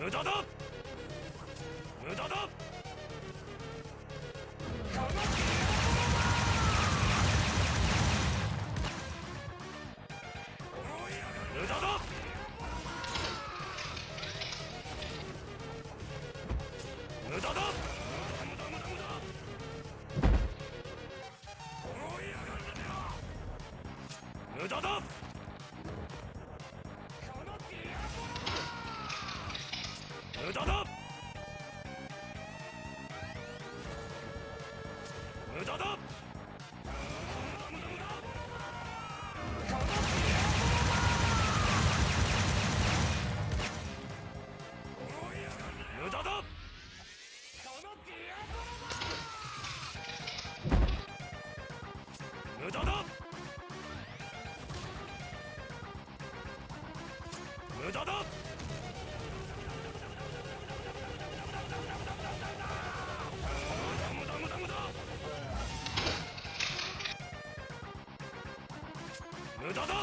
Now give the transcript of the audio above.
無駄だ!無駄だ!無駄だ!無駄だ!無駄だ!無駄だ。無駄だ。無駄だ。無駄だ。無駄だ。無駄だ。